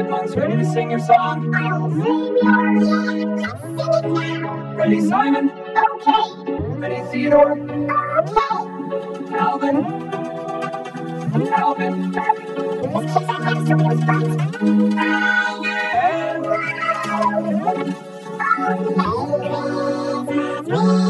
chipmunks ready to sing your song? I'll your song. Let's sing it now. Ready, Simon? Okay. Ready, Theodore? Okay. Calvin? Alvin? This kid's on hamster wheels, but And